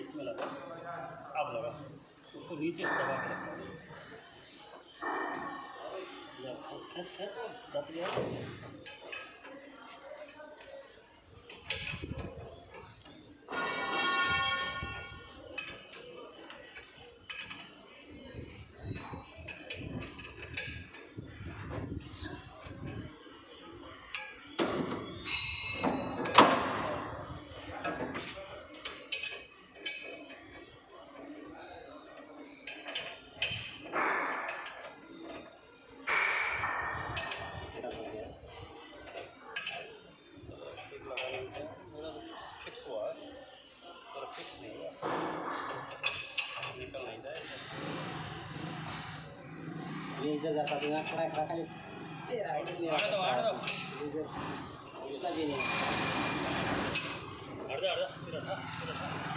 इसमें लगा। अब लगा। उसको नीचे से दबा के रखा। खींच दब गया Ini juga satunya kena kena kali. Ini. Ada tuh, ada tuh. Lagi nih. Ada, ada, sudah, sudah.